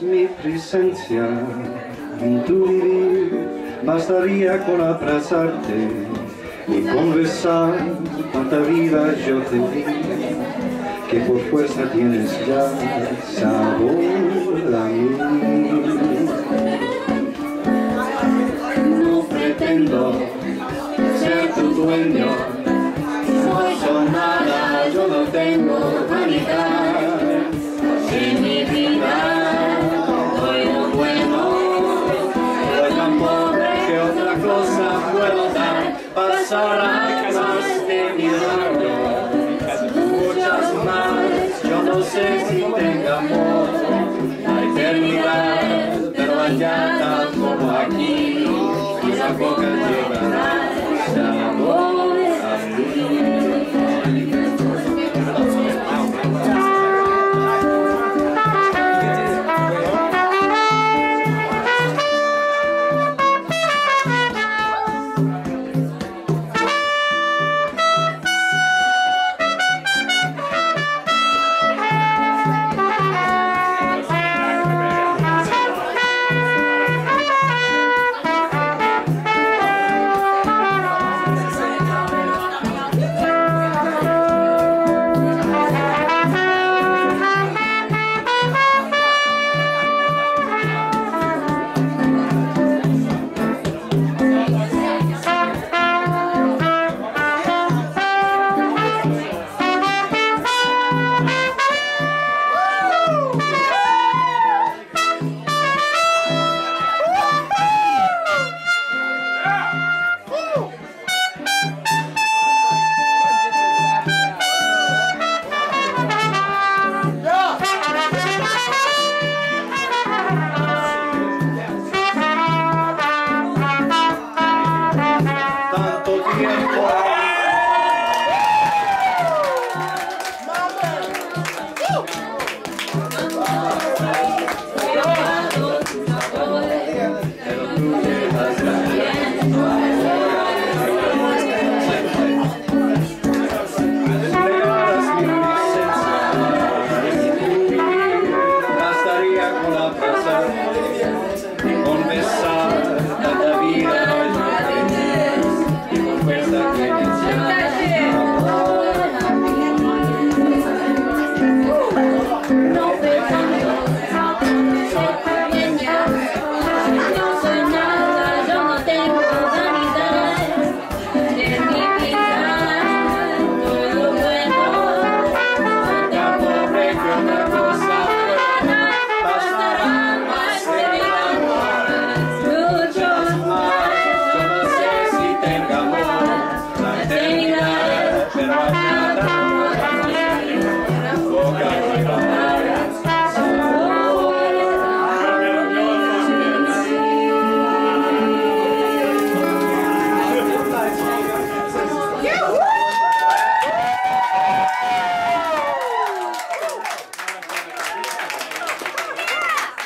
mi presencia en tu vivir, bastaría con abrazarte y conversar cuánta vida yo te di, que por fuerza tienes ya sabor a mí. No pretendo ser tu dueño, más de mi años, muchas más, yo no sé si tenga amor. La eternidad, pero allá tal como aquí, esa boca llevará